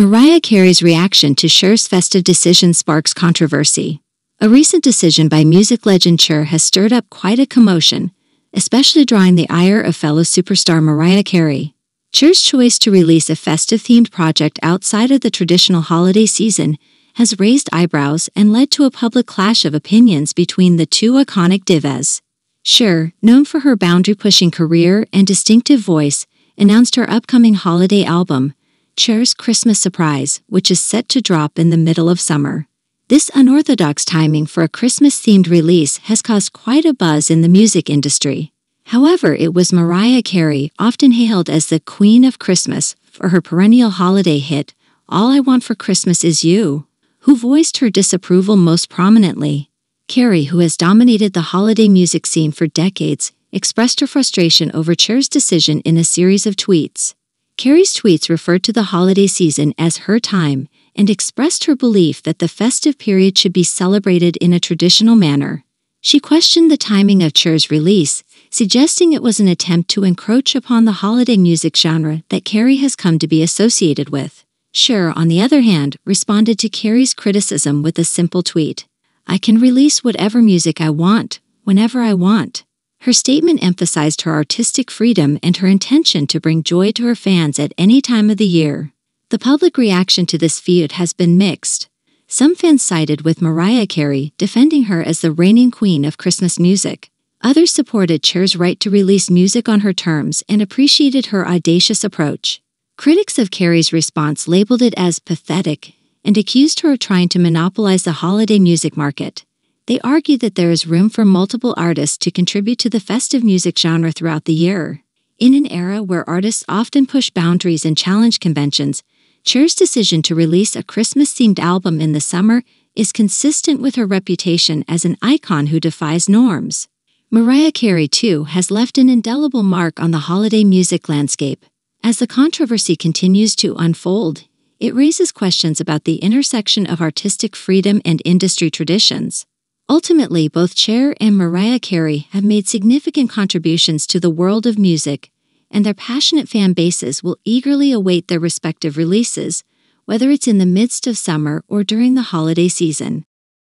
Mariah Carey's reaction to Cher's festive decision sparks controversy. A recent decision by music legend Cher has stirred up quite a commotion, especially drawing the ire of fellow superstar Mariah Carey. Cher's choice to release a festive-themed project outside of the traditional holiday season has raised eyebrows and led to a public clash of opinions between the two iconic divas. Cher, known for her boundary-pushing career and distinctive voice, announced her upcoming holiday album, Cher's Christmas Surprise, which is set to drop in the middle of summer. This unorthodox timing for a Christmas-themed release has caused quite a buzz in the music industry. However, it was Mariah Carey, often hailed as the Queen of Christmas, for her perennial holiday hit, All I Want for Christmas Is You, who voiced her disapproval most prominently. Carey, who has dominated the holiday music scene for decades, expressed her frustration over Cher's decision in a series of tweets. Carey's tweets referred to the holiday season as her time and expressed her belief that the festive period should be celebrated in a traditional manner. She questioned the timing of Cher's release, suggesting it was an attempt to encroach upon the holiday music genre that Carey has come to be associated with. Cher, on the other hand, responded to Carey's criticism with a simple tweet I can release whatever music I want, whenever I want. Her statement emphasized her artistic freedom and her intention to bring joy to her fans at any time of the year. The public reaction to this feud has been mixed. Some fans sided with Mariah Carey, defending her as the reigning queen of Christmas music. Others supported Cher's right to release music on her terms and appreciated her audacious approach. Critics of Carey's response labeled it as pathetic and accused her of trying to monopolize the holiday music market. They argue that there is room for multiple artists to contribute to the festive music genre throughout the year. In an era where artists often push boundaries and challenge conventions, Cher's decision to release a Christmas themed album in the summer is consistent with her reputation as an icon who defies norms. Mariah Carey, too, has left an indelible mark on the holiday music landscape. As the controversy continues to unfold, it raises questions about the intersection of artistic freedom and industry traditions. Ultimately, both Cher and Mariah Carey have made significant contributions to the world of music, and their passionate fan bases will eagerly await their respective releases, whether it's in the midst of summer or during the holiday season.